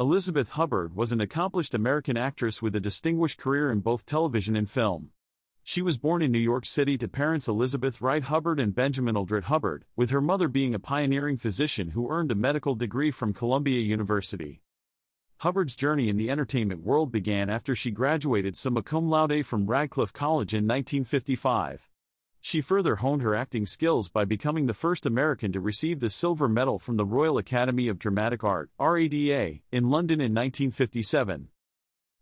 Elizabeth Hubbard was an accomplished American actress with a distinguished career in both television and film. She was born in New York City to parents Elizabeth Wright Hubbard and Benjamin Aldred Hubbard, with her mother being a pioneering physician who earned a medical degree from Columbia University. Hubbard's journey in the entertainment world began after she graduated summa cum laude from Radcliffe College in 1955. She further honed her acting skills by becoming the first American to receive the Silver Medal from the Royal Academy of Dramatic Art RADA, in London in 1957.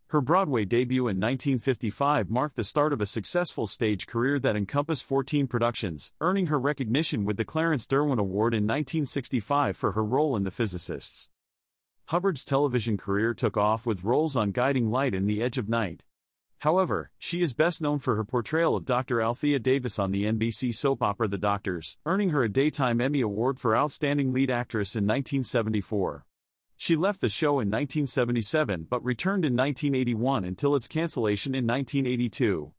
Her Broadway debut in 1955 marked the start of a successful stage career that encompassed 14 productions, earning her recognition with the Clarence Derwent Award in 1965 for her role in The Physicists. Hubbard's television career took off with roles on Guiding Light and The Edge of Night. However, she is best known for her portrayal of Dr. Althea Davis on the NBC soap opera The Doctors, earning her a Daytime Emmy Award for Outstanding Lead Actress in 1974. She left the show in 1977 but returned in 1981 until its cancellation in 1982.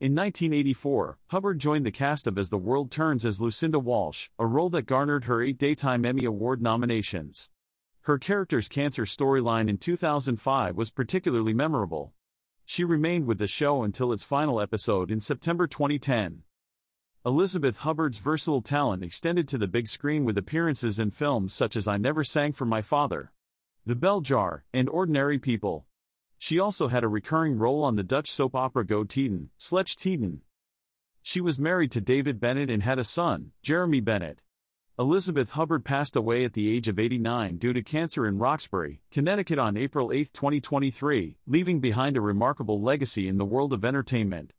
In 1984, Hubbard joined the cast of As the World Turns as Lucinda Walsh, a role that garnered her eight Daytime Emmy Award nominations. Her character's cancer storyline in 2005 was particularly memorable. She remained with the show until its final episode in September 2010. Elizabeth Hubbard's versatile talent extended to the big screen with appearances in films such as I Never Sang for My Father, The Bell Jar, and Ordinary People. She also had a recurring role on the Dutch soap opera Goede Tijden, Slechte Tijden. She was married to David Bennett and had a son, Jeremy Bennett. Elizabeth Hubbard passed away at the age of 89 due to cancer in Roxbury, Connecticut on April 8, 2023, leaving behind a remarkable legacy in the world of entertainment.